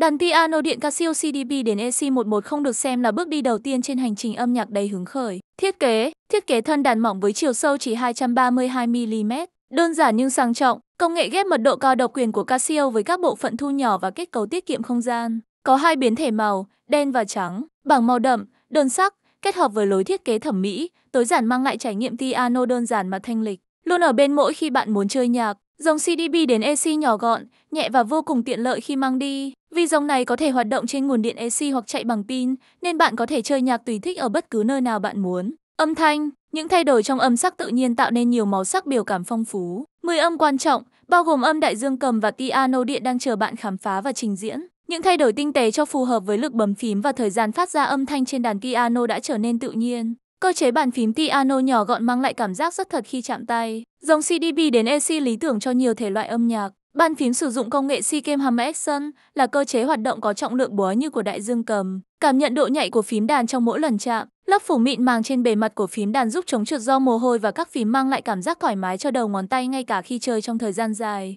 Đàn piano điện Casio CDP đến EC110 được xem là bước đi đầu tiên trên hành trình âm nhạc đầy hứng khởi. Thiết kế Thiết kế thân đàn mỏng với chiều sâu chỉ 232mm, đơn giản nhưng sang trọng. Công nghệ ghép mật độ cao độc quyền của Casio với các bộ phận thu nhỏ và kết cấu tiết kiệm không gian. Có hai biến thể màu, đen và trắng, bảng màu đậm, đơn sắc, kết hợp với lối thiết kế thẩm mỹ, tối giản mang lại trải nghiệm piano đơn giản mà thanh lịch. Luôn ở bên mỗi khi bạn muốn chơi nhạc. Dòng CDB đến AC nhỏ gọn, nhẹ và vô cùng tiện lợi khi mang đi. Vì dòng này có thể hoạt động trên nguồn điện AC hoặc chạy bằng pin, nên bạn có thể chơi nhạc tùy thích ở bất cứ nơi nào bạn muốn. Âm thanh, những thay đổi trong âm sắc tự nhiên tạo nên nhiều màu sắc biểu cảm phong phú. 10 âm quan trọng, bao gồm âm đại dương cầm và piano điện đang chờ bạn khám phá và trình diễn. Những thay đổi tinh tế cho phù hợp với lực bấm phím và thời gian phát ra âm thanh trên đàn piano đã trở nên tự nhiên. Cơ chế bàn phím piano nhỏ gọn mang lại cảm giác rất thật khi chạm tay. Dòng CDB đến AC lý tưởng cho nhiều thể loại âm nhạc. Bàn phím sử dụng công nghệ C-Cam Hammer Action là cơ chế hoạt động có trọng lượng búa như của đại dương cầm. Cảm nhận độ nhạy của phím đàn trong mỗi lần chạm. Lớp phủ mịn màng trên bề mặt của phím đàn giúp chống trượt do mồ hôi và các phím mang lại cảm giác thoải mái cho đầu ngón tay ngay cả khi chơi trong thời gian dài.